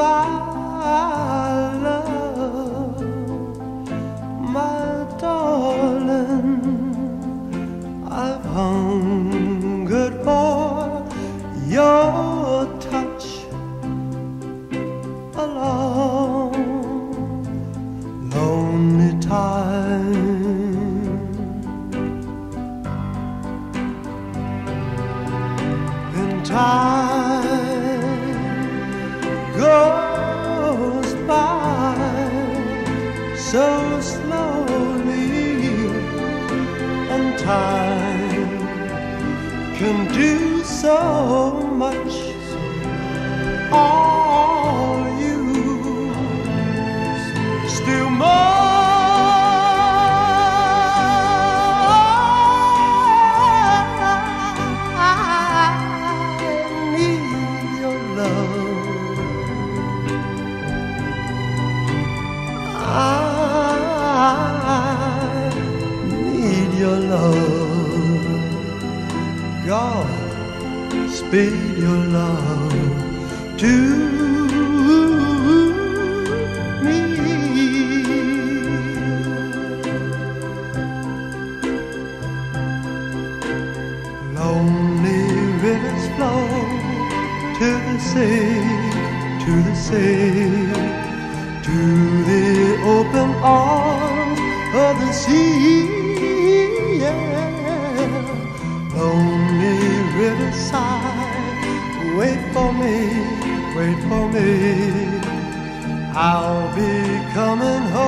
my love, my darling, I've hungered for your touch along lonely in time. So slowly, and time can do so much. Your love. God, speed your love to me. Lonely rivers flow to the sea, to the sea, to the open arms of the sea. wait for me. I'll be coming home.